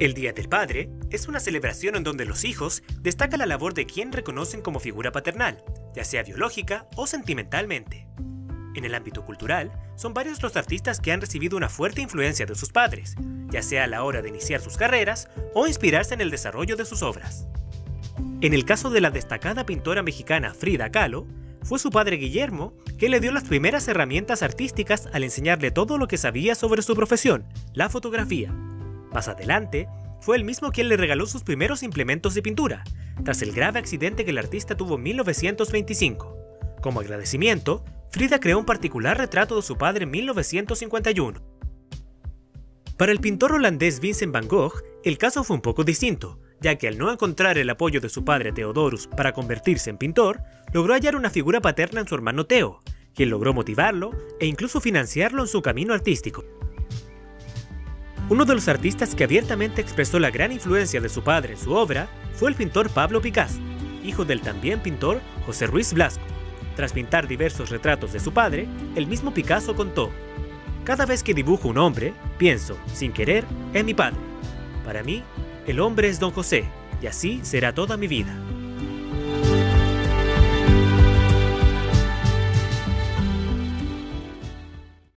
El Día del Padre es una celebración en donde los hijos destacan la labor de quien reconocen como figura paternal, ya sea biológica o sentimentalmente. En el ámbito cultural, son varios los artistas que han recibido una fuerte influencia de sus padres, ya sea a la hora de iniciar sus carreras o inspirarse en el desarrollo de sus obras. En el caso de la destacada pintora mexicana Frida Kahlo, fue su padre Guillermo que le dio las primeras herramientas artísticas al enseñarle todo lo que sabía sobre su profesión, la fotografía. Más adelante, fue el mismo quien le regaló sus primeros implementos de pintura, tras el grave accidente que el artista tuvo en 1925. Como agradecimiento, Frida creó un particular retrato de su padre en 1951. Para el pintor holandés Vincent van Gogh, el caso fue un poco distinto, ya que al no encontrar el apoyo de su padre Theodorus para convertirse en pintor, logró hallar una figura paterna en su hermano Theo, quien logró motivarlo e incluso financiarlo en su camino artístico. Uno de los artistas que abiertamente expresó la gran influencia de su padre en su obra fue el pintor Pablo Picasso, hijo del también pintor José Ruiz Blasco. Tras pintar diversos retratos de su padre, el mismo Picasso contó, Cada vez que dibujo un hombre, pienso, sin querer, en mi padre. Para mí, el hombre es don José, y así será toda mi vida.